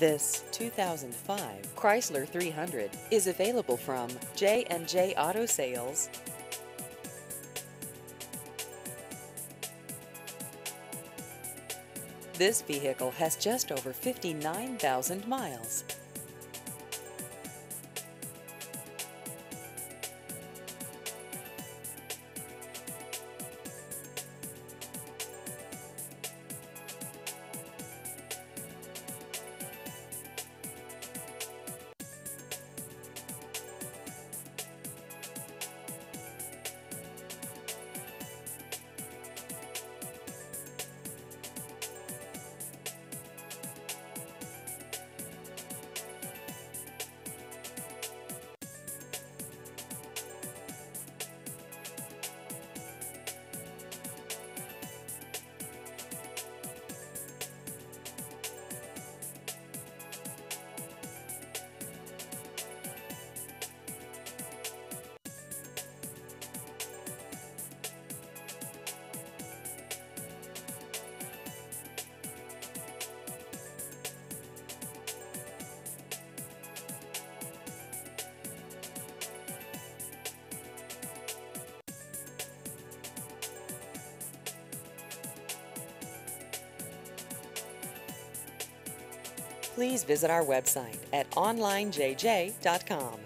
This 2005 Chrysler 300 is available from J&J Auto Sales. This vehicle has just over 59,000 miles. Please visit our website at onlinejj.com.